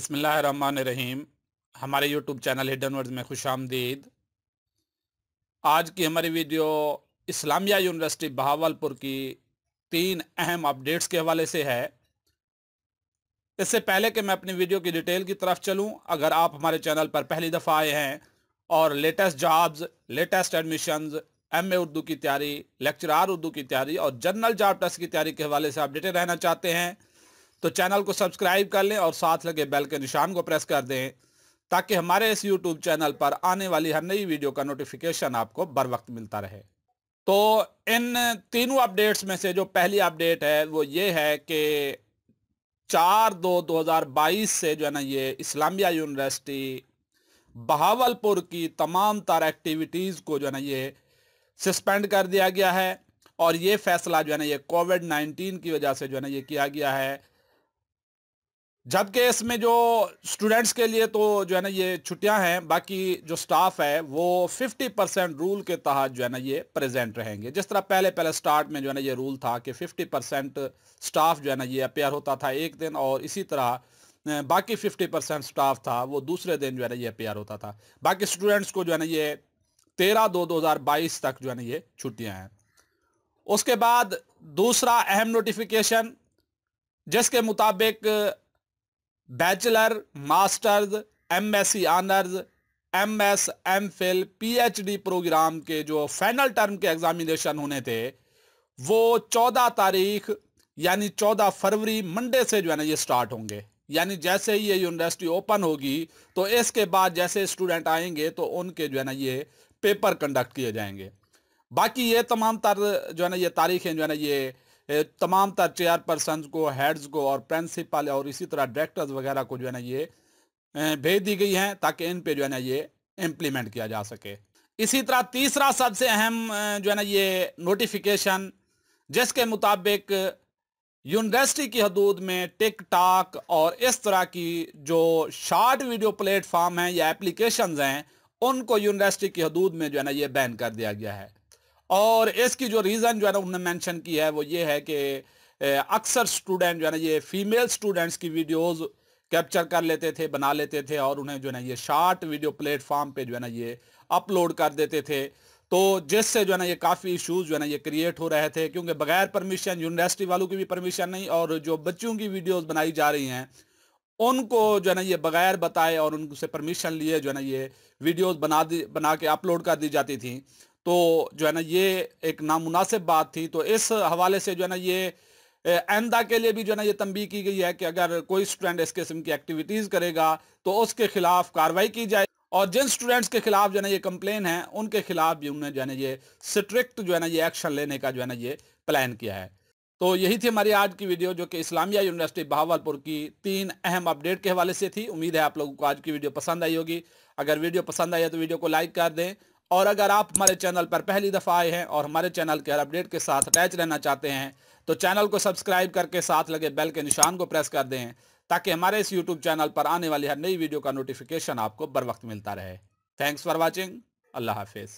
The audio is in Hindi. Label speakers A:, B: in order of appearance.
A: रहीम हमारे यूट्यूब चैनल हिडन वर्ड्स में खुश आमदीद आज की हमारी वीडियो इस्लामिया यूनिवर्सिटी बहावलपुर की तीन अहम अपडेट्स के हवाले से है। इससे पहले कि मैं अपनी वीडियो की डिटेल की तरफ़ चलूँ, अगर आप हमारे चैनल पर पहली दफ़ा आए हैं और latest jobs, latest admissions M A Urdu की तैयारी, लेक्चरार उर्दू की तैयारी और जनरल जॉब टेस्ट की तैयारी के हवाले से अपडेटेड रहना चाहते हैं तो चैनल को सब्सक्राइब कर लें और साथ लगे बेल के निशान को प्रेस कर दें ताकि हमारे इस यूट्यूब चैनल पर आने वाली हर नई वीडियो का नोटिफिकेशन आपको बर वक्त मिलता रहे। तो इन तीनों अपडेट्स में से जो पहली अपडेट है, वो ये है कि चार दो दो हज़ार बाईस से जो है ना ये इस्लामिया यूनिवर्सिटी बहावलपुर की तमाम तार एक्टिविटीज़ को जो है ना ये सस्पेंड कर दिया गया है और ये फैसला जो है ना ये कोविड नाइन्टीन की वजह से जो है ना ये किया गया है। जबकि इसमें जो स्टूडेंट्स के लिए तो जो है ना ये छुट्टियाँ हैं, बाकी जो स्टाफ है, वो 50 परसेंट रूल के तहत जो है ना ये प्रेजेंट रहेंगे। जिस तरह पहले पहले स्टार्ट में जो है ना ये रूल था कि 50 परसेंट स्टाफ जो है ना ये अपेयर होता था एक दिन और इसी तरह बाकी 50 परसेंट स्टाफ था, वो दूसरे दिन जो है ना ये अपेयर होता था। बाकी स्टूडेंट्स को जो है ना ये तेरह दो दो तक जो है ना ये छुट्टियाँ हैं। उसके बाद दूसरा अहम नोटिफिकेशन जिसके मुताबिक bachelor, masters MSc honours MS MPhil PhD program के जो फाइनल टर्म के एग्जामिनेशन होने थे, वो 14 तारीख, यानी 14 फरवरी मंडे से जो है ना ये स्टार्ट होंगे। यानी जैसे ही ये यूनिवर्सिटी ओपन होगी तो इसके बाद जैसे स्टूडेंट आएँगे तो उनके जो है ना ये पेपर कंडक्ट किए जाएँगे। बाकी ये तमाम तर जो है ना ये तारीखें जो है ना ये तमाम तर चेयरपर्सन को, हेड्स को और प्रिंसिपल और इसी तरह डायरेक्टर्स वगैरह को जो है ना ये भेज दी गई हैं ताकि इन पे जो है ना ये इम्प्लीमेंट किया जा सके। इसी तरह तीसरा सबसे अहम जो है ना ये नोटिफिकेशन जिसके मुताबिक यूनिवर्सिटी की हदूद में टिक टाक और इस तरह की जो शॉर्ट वीडियो प्लेटफॉर्म हैं या एप्लीकेशंस हैं, उनको यूनिवर्सिटी की हदूद में जो है ना ये बैन कर दिया गया है। और इसकी जो रीज़न जो है ना उन्होंने मेंशन की है, वो ये है कि अक्सर स्टूडेंट जो है ना ये फीमेल स्टूडेंट्स की वीडियोस कैप्चर कर लेते थे, बना लेते थे और उन्हें जो है ना ये शार्ट वीडियो प्लेटफॉर्म पे जो है ना ये अपलोड कर देते थे। तो जिससे जो है ना ये काफ़ी इशूज़ जो है ना ये क्रिएट हो रहे थे, क्योंकि बगैर परमिशन यूनिवर्सिटी वालों की भी परमिशन नहीं, और जो बच्चों की वीडियोस बनाई जा रही हैं, उनको जो है ना ये बगैर बताए और उनसे परमिशन लिए जो है ना ये वीडियोस बना दी, बना के अपलोड कर दी जाती थी। तो जो है ना, ये एक नामुनासिब बात थी। तो इस हवाले से जो है ना, ये आइंदा के लिए भी जो है ना, ये तंबी की गई है कि अगर कोई स्टूडेंट इस किस्म की एक्टिविटीज़ करेगा तो उसके खिलाफ कार्रवाई की जाए। और जिन स्टूडेंट्स के खिलाफ जो है ना, ये कंप्लेन है, उनके खिलाफ भी उन्होंने जो है ना, ये स्ट्रिक्ट जो है ना, ये एक्शन लेने का जो है ना, ये प्लान किया है। तो यही थी हमारी आज की वीडियो, जो कि इस्लामिया यूनिवर्सिटी बहावलपुर की तीन अहम अपडेट के हवाले से थी। उम्मीद है आप लोगों को आज की वीडियो पसंद आई होगी। अगर वीडियो पसंद आई है तो वीडियो को लाइक कर दें। और अगर आप हमारे चैनल पर पहली दफ़ा आए हैं और हमारे चैनल के हर अपडेट के साथ अटैच रहना चाहते हैं तो चैनल को सब्सक्राइब करके साथ लगे बेल के निशान को प्रेस कर दें, ताकि हमारे इस यूट्यूब चैनल पर आने वाली हर नई वीडियो का नोटिफिकेशन आपको बर वक्त मिलता रहे। थैंक्स फॉर वॉचिंग अल्लाह हाफिज़।